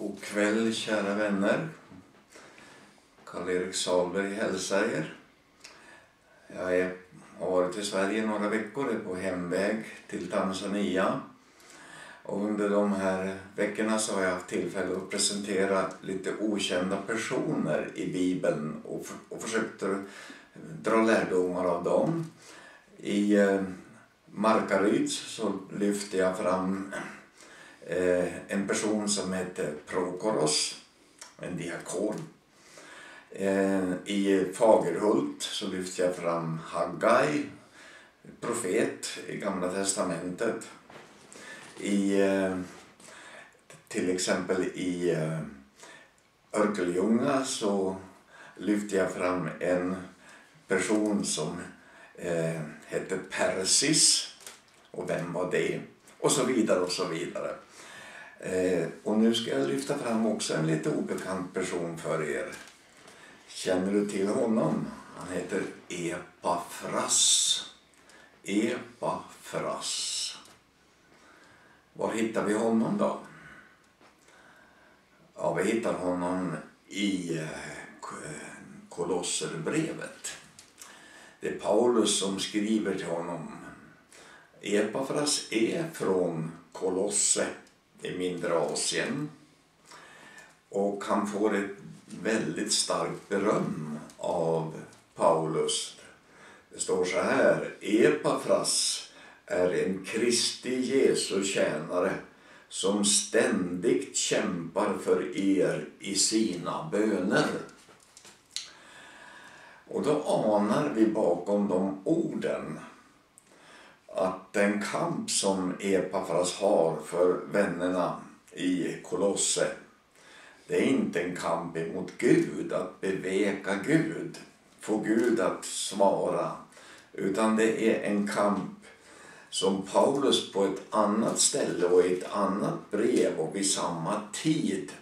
God kväll kära vänner. Karl-Erik Salberg hälsar er. Jag är, har varit i Sverige några veckor, är på hemväg till Tanzania. Och under de här veckorna så har jag haft tillfälle att presentera lite okända personer i Bibeln och, och försökt dra lärdomar av dem. I eh, Markaryd så lyfte jag fram Eh, en person som hette Prokoros, en diakon. Eh, I Fagerhult så lyfte jag fram Haggai, profet i Gamla Testamentet. I, eh, till exempel i eh, Örkelljunga så lyfte jag fram en person som eh, hette Persis. Och vem var det? Och så vidare och så vidare. Eh, och nu ska jag lyfta fram också en lite obekant person för er. Känner du till honom? Han heter Epafras. Epafras. Var hittar vi honom då? Ja, vi hittar honom i eh, Kolosserbrevet. Det är Paulus som skriver till honom. Epafras är från Kolosse i mindre Asien. Och han får ett väldigt starkt beröm av Paulus. Det står så här. Epafras är en Kristi Jesu tjänare som ständigt kämpar för er i sina böner. Och då anar vi bakom de orden att den kamp som Epafras har för vännerna i Kolosse det är inte en kamp emot Gud, att beveka Gud, få Gud att svara. Utan det är en kamp som Paulus på ett annat ställe och i ett annat brev och vid samma tid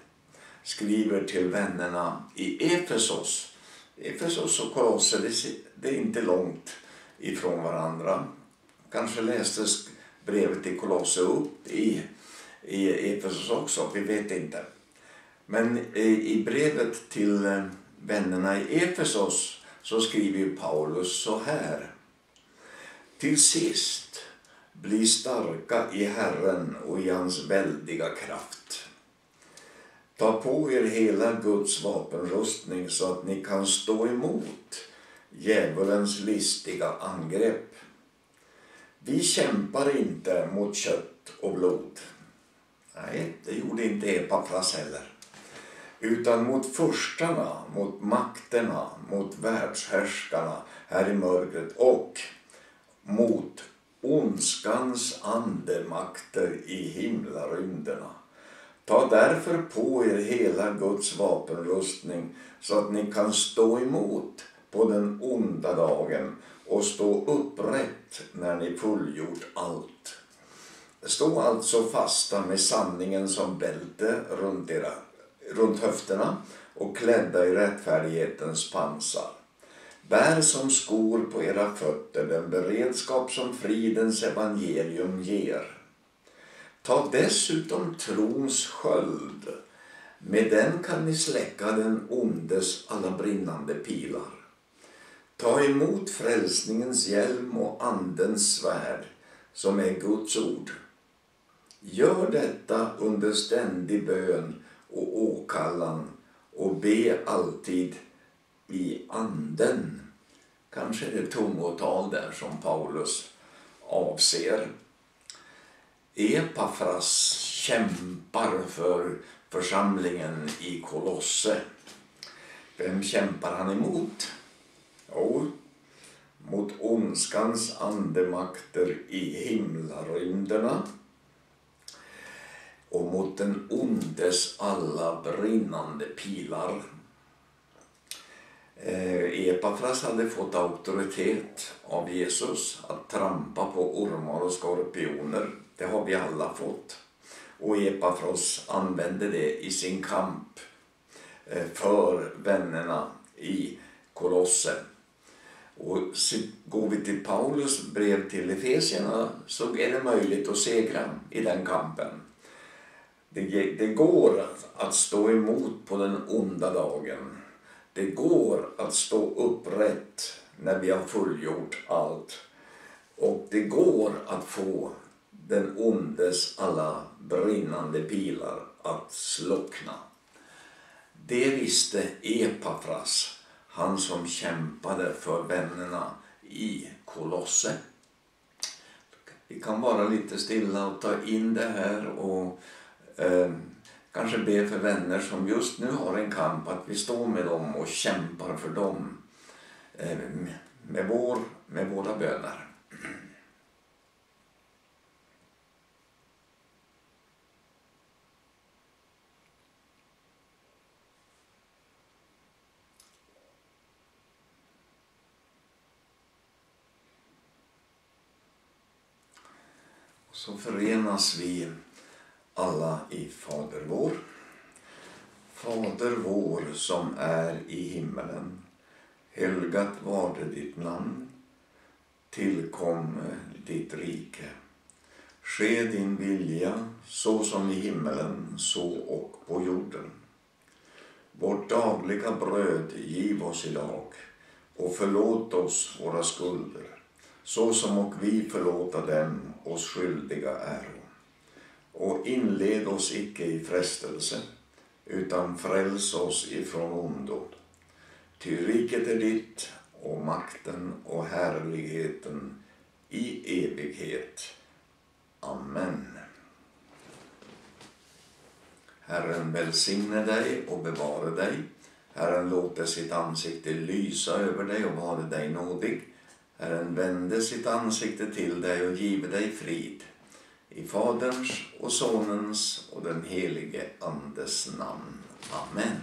skriver till vännerna i Efesos. Efesos och Kolosse, det är inte långt ifrån varandra. Kanske lästes brevet till Kolosse upp i, i Efesos också, vi vet inte. Men i brevet till eh, vännerna i Efesos så skriver Paulus så här. Till sist, bli starka i Herren och i hans väldiga kraft. Ta på er hela Guds vapenrustning så att ni kan stå emot djävulens listiga angrepp. Vi kämpar inte mot kött och blod. Nej, det gjorde inte Epafras heller. Utan mot förstarna, mot makterna, mot världshärskarna här i mörkret och mot ondskans andemakter i himlarymderna. Ta därför på er hela Guds vapenrustning så att ni kan stå emot på den onda dagen och stå upprätt när ni fullgjort allt. Stå alltså fasta med sanningen som bälte runt, era, runt höfterna och klädda i rättfärdighetens pansar. Bär som skor på era fötter den beredskap som fridens evangelium ger. Ta dessutom trons sköld. Med den kan ni släcka den ondes alla brinnande pilar. Ta emot frälsningens hjälm och andens svärd som är Guds ord. Gör detta under ständig bön och åkallan och be alltid i anden. Kanske är det tungotal där som Paulus avser. Epafras kämpar för församlingen i Kolosse. Vem kämpar han emot? Jo, mot ondskans andemakter i himlarymderna och mot den ondes alla brinnande pilar. Eh, Epafras hade fått auktoritet av Jesus att trampa på ormar och skorpioner. Det har vi alla fått. Och Epafras använde det i sin kamp eh, för vännerna i Kolosse. Och går vi till Paulus brev till Efesierna så är det möjligt att segra i den kampen. Det, det går att stå emot på den onda dagen. Det går att stå upprätt när vi har fullgjort allt. Och det går att få den ondes alla brinnande pilar att slockna. Det visste Epafras, han som kämpade för vännerna i Kolosse. Vi kan vara lite stilla och ta in det här och eh, kanske be för vänner som just nu har en kamp, att vi står med dem och kämpar för dem eh, med, vår, med våra böner. Så förenas vi alla i Fader vår. Fader vår som är i himmelen. Helgat varde ditt namn. Tillkom ditt rike. Ske din vilja så som i himmelen så och på jorden. Vårt dagliga bröd giv oss idag och förlåt oss våra skulder så som och vi förlåta dem oss skyldiga äro. Och inled oss icke i frestelse, utan fräls oss ifrån ondo. Ty riket är ditt och makten och härligheten i evighet. Amen. Herren välsigne dig och bevare dig. Herren låter sitt ansikte lysa över dig och vare dig nådig. Herren vände sitt ansikte till dig och give dig frid. I Faderns och Sonens och den helige Andes namn. Amen.